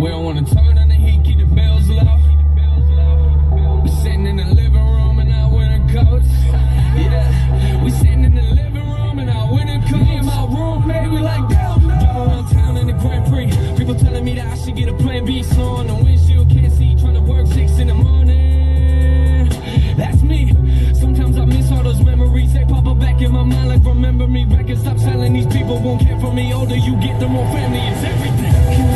We don't wanna turn on the heat, keep the bells low. We sitting in the living room in our winter coats. Yeah, we sitting in the living room in our winter coats. Me and my roommate, we like down. No. around town in the Grand Prix. People telling me that I should get a plan B. Snow on the windshield, can't see. Trying to work six in the morning. That's me. Sometimes I miss all those memories. They pop up back in my mind like remember me. Records stop selling. These people won't care for me. Older you get, the more family is everything.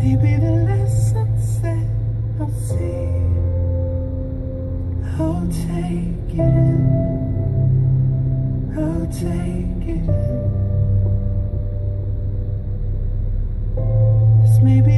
Maybe the lessons that I'll see, I'll take it in. I'll take it in. Cause maybe